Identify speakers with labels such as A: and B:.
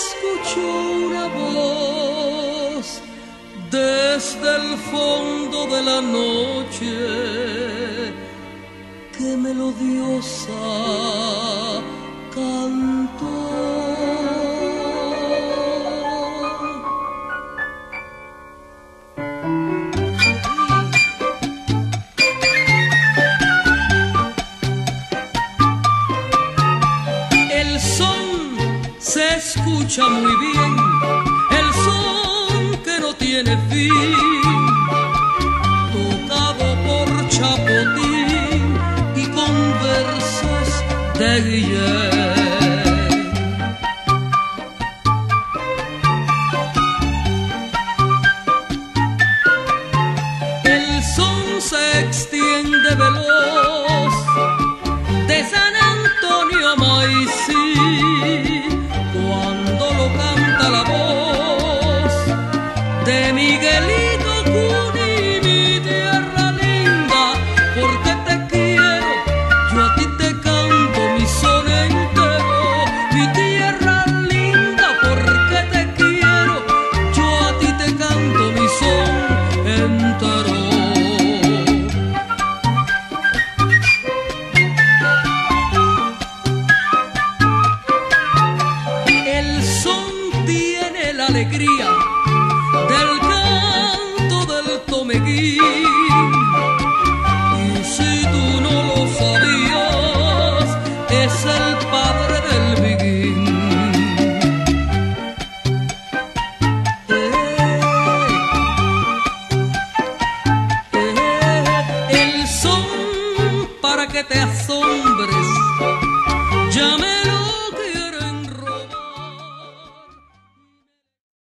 A: escucho una voz desde el fondo de la noche que melodiosa cantó. Se escucha muy bien, el son que no tiene fin, tocado por Chapotín y con versos de Guillén. de Miguelito Cuni, mi tierra linda, porque te quiero, yo a ti te canto mi son entero, mi tierra linda, porque te quiero, yo a ti te canto mi son entero. El son tiene la alegría eterso